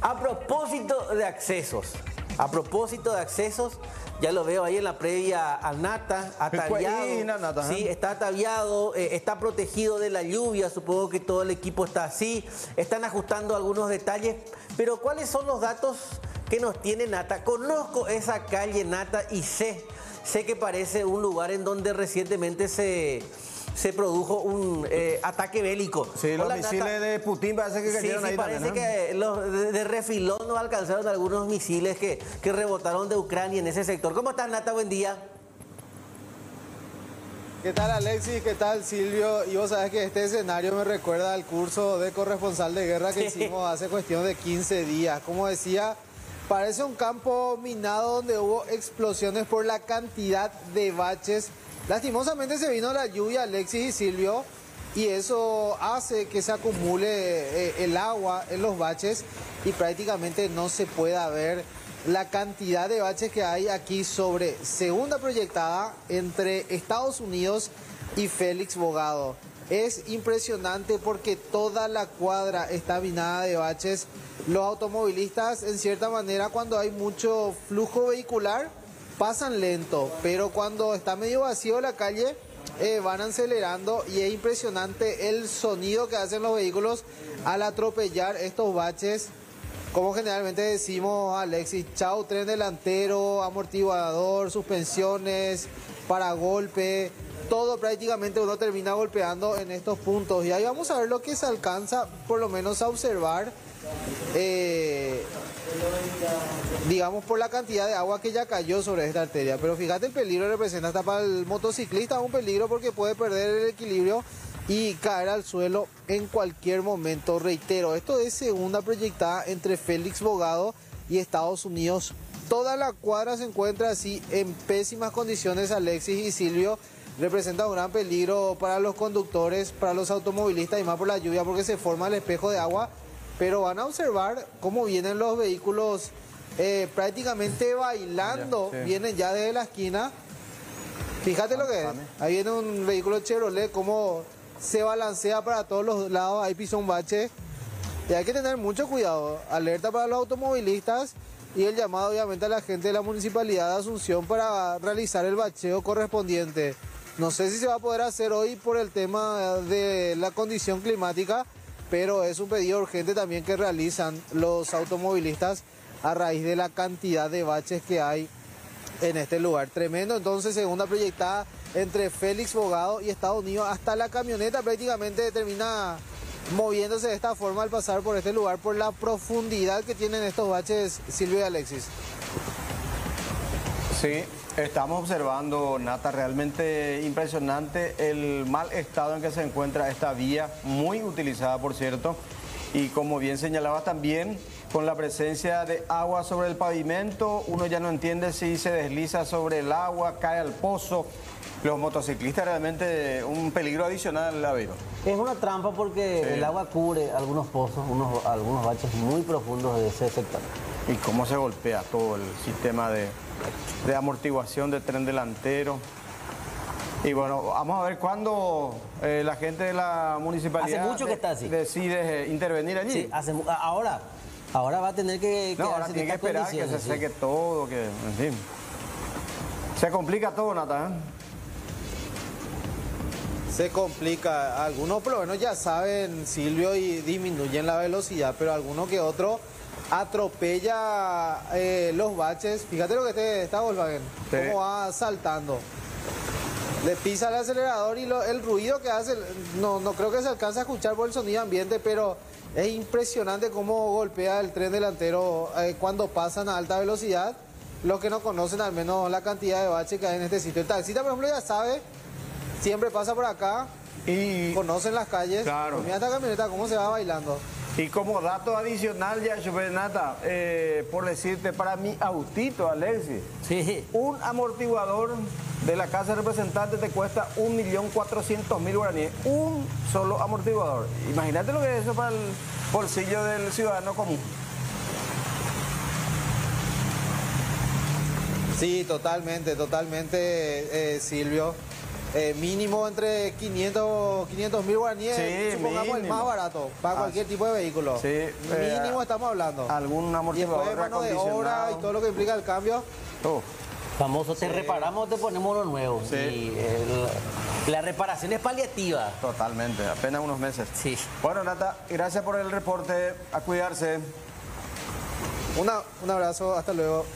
A propósito de accesos, a propósito de accesos, ya lo veo ahí en la previa a Nata, ataviado. Sí, está ataviado, eh, está protegido de la lluvia, supongo que todo el equipo está así. Están ajustando algunos detalles, pero ¿cuáles son los datos que nos tiene Nata? Conozco esa calle Nata y sé, sé que parece un lugar en donde recientemente se se produjo un eh, ataque bélico. Sí, los misiles de Putin parece que cayeron sí, sí, parece que los de, refilón nos alcanzaron algunos misiles que, que rebotaron de Ucrania en ese sector. ¿Cómo estás, Nata? Buen día. ¿Qué tal Alexis? ¿Qué tal Silvio? Y vos sabés que este escenario me recuerda al curso de corresponsal de guerra que hicimos hace cuestión de 15 días. Como decía, parece un campo minado donde hubo explosiones por la cantidad de baches Lastimosamente se vino la lluvia, Alexis y Silvio, y eso hace que se acumule eh, el agua en los baches y prácticamente no se pueda ver la cantidad de baches que hay aquí sobre segunda proyectada entre Estados Unidos y Félix Bogado. Es impresionante porque toda la cuadra está minada de baches. Los automovilistas, en cierta manera, cuando hay mucho flujo vehicular, pasan lento, pero cuando está medio vacío la calle, eh, van acelerando y es impresionante el sonido que hacen los vehículos al atropellar estos baches. Como generalmente decimos, Alexis, chau, tren delantero, amortiguador, suspensiones, para golpe, todo prácticamente uno termina golpeando en estos puntos. Y ahí vamos a ver lo que se alcanza, por lo menos a observar. Eh, digamos por la cantidad de agua que ya cayó sobre esta arteria. Pero fíjate el peligro representa hasta para el motociclista un peligro porque puede perder el equilibrio y caer al suelo en cualquier momento. Reitero, esto es segunda proyectada entre Félix Bogado y Estados Unidos. Toda la cuadra se encuentra así en pésimas condiciones, Alexis y Silvio. Representa un gran peligro para los conductores, para los automovilistas y más por la lluvia porque se forma el espejo de agua pero van a observar cómo vienen los vehículos eh, prácticamente bailando, vienen ya desde la esquina. Fíjate lo que es, ahí viene un vehículo Chevrolet, cómo se balancea para todos los lados, hay pisón bache. Y hay que tener mucho cuidado, alerta para los automovilistas y el llamado obviamente a la gente de la Municipalidad de Asunción para realizar el bacheo correspondiente. No sé si se va a poder hacer hoy por el tema de la condición climática, pero es un pedido urgente también que realizan los automovilistas a raíz de la cantidad de baches que hay en este lugar. Tremendo, entonces segunda proyectada entre Félix Bogado y Estados Unidos, hasta la camioneta prácticamente termina moviéndose de esta forma al pasar por este lugar por la profundidad que tienen estos baches, Silvio y Alexis. Sí, Estamos observando, Nata, realmente impresionante el mal estado en que se encuentra esta vía, muy utilizada por cierto, y como bien señalabas también, con la presencia de agua sobre el pavimento, uno ya no entiende si se desliza sobre el agua, cae al pozo. Los motociclistas realmente un peligro adicional, Lavero. Es una trampa porque el agua cubre algunos pozos, unos, algunos baches muy profundos de ese sector. Y cómo se golpea todo el sistema de, de amortiguación de tren delantero. Y bueno, vamos a ver cuándo eh, la gente de la municipalidad hace mucho que está así. decide intervenir allí. Sí, hace, ahora, ahora va a tener que no, ahora tiene que esperar que se seque todo, que en fin. Se complica todo, Nata. ¿eh? Se complica. Algunos por lo menos ya saben, Silvio, y disminuyen la velocidad, pero alguno que otro atropella eh, los baches. Fíjate lo que te, está Volkswagen, cómo va saltando. Le pisa el acelerador y el ruido que hace, no, no creo que se alcance a escuchar por el sonido ambiente, pero es impresionante cómo golpea el tren delantero eh, cuando pasan a alta velocidad. Los que no conocen al menos la cantidad de baches que hay en este sitio. El taxista, por ejemplo, ya sabe, siempre pasa por acá y conocen las calles. Claro. Mira esta camioneta cómo se va bailando. Y como dato adicional, ya, Nata, eh, por decirte, para mi autito, Alexis, sí. un amortiguador de la Casa de Representantes te cuesta 1.400.000 guaraníes. Un solo amortiguador. Imagínate lo que es eso para el bolsillo del ciudadano común. Sí, totalmente, totalmente, eh, Silvio. Eh, mínimo entre 500 mil guaraníes, supongamos el más barato, para ah, cualquier tipo de vehículo. Sí, mínimo estamos hablando. Algún amortiguador y después mano de obra y todo lo que implica el cambio. Famoso, te reparamos, te ponemos lo nuevo. Sí. la reparación es paliativa. Totalmente, apenas unos meses. Sí. Bueno, Nata, gracias por el reporte. A cuidarse. Una, un abrazo, hasta luego.